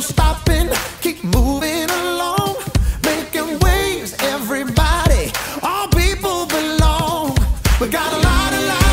no stopping, keep moving along, making waves, everybody. All people belong. We got a lot of life.